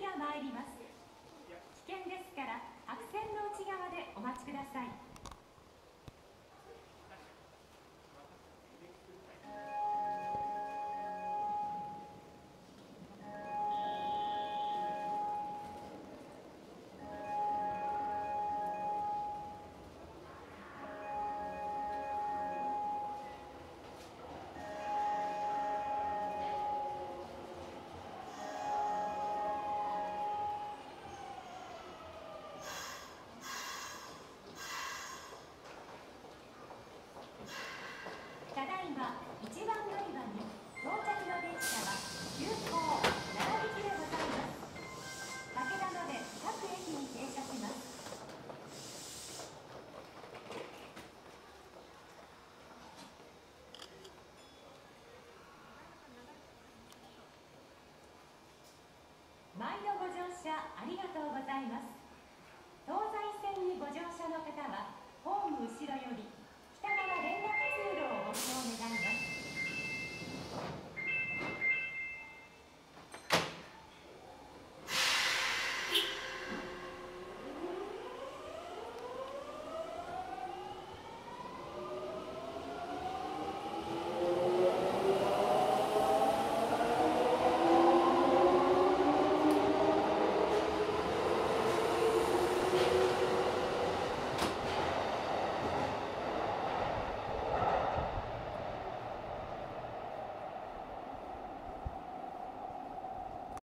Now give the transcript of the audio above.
が参ります。危険ですから白線の内側でお待ちください。車ありがとうございます。